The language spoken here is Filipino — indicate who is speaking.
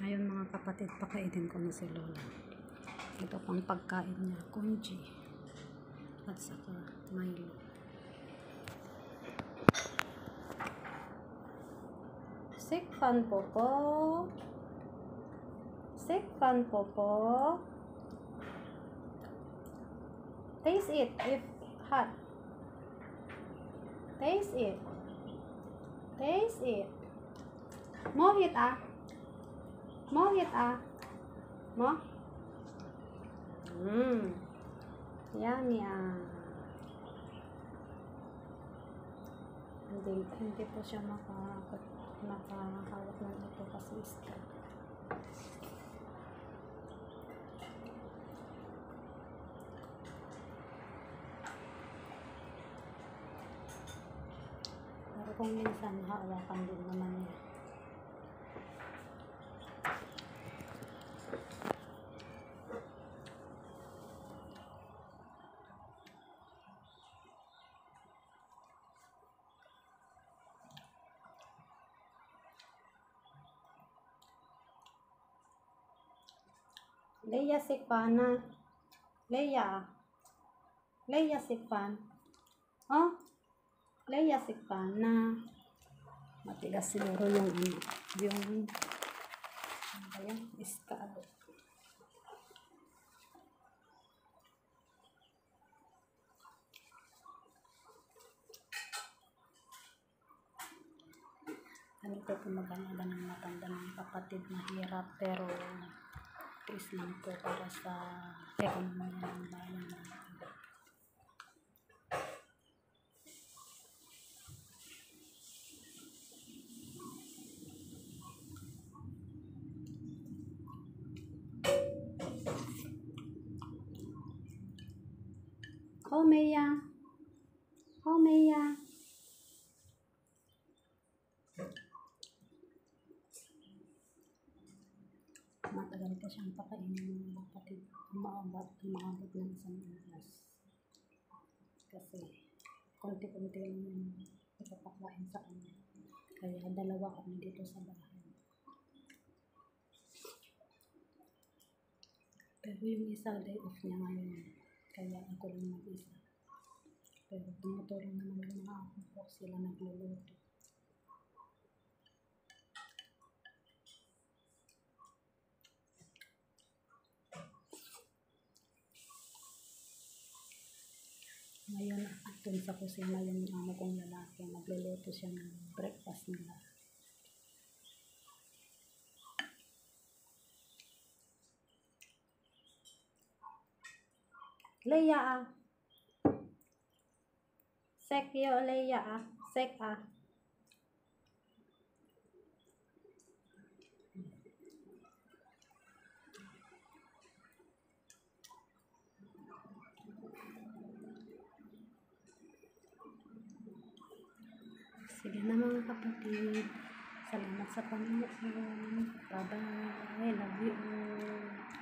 Speaker 1: Ayun mga kapatid, pakainin ko na si Lola. Ito pang pagkain niya, kunji. At saka Milo. Sikpan po po. Sikpan po po. Taste it if hot. Taste it. Taste it. Mohit ah. Mohit ah. Mo? Mmm. Yummy ah. Hindi, hindi po siya maka, makahawak ng ito kasi strap. Pero kung minsan hawakan din naman niya. Leia Sikpana. Leia. Leia Sikpan. Oh? Leia Sikpana. Matigas siguro yung ano. Yung ano ba yan? Iskado. Ano ko kumagana ng matanda ng kapatid na hirap pero tiis lang para sa ekonomiya ng bayan natin. Homeya. Homeya. Matagal pa siyang pakainin ng mga kapatid. Umaabot, umaabot ng isang oras. Kasi, konti-konti lang yung ipapakain sa kanya. Kaya dalawa kami dito sa bahay. Pero yung isa day off niya ngayon. Kaya ako lang mag-isa. Pero tumutulong naman yung mga ako ko. Sila nagluluto. Ngayon, dun sa kusina yung amo kong lalaki. Nagluluto siya ng breakfast nila. Leia ah. Sek yo Leia ah. Sek ah. Sige na mga kapatid. Salamat sa panonood. Bye-bye. Love you all.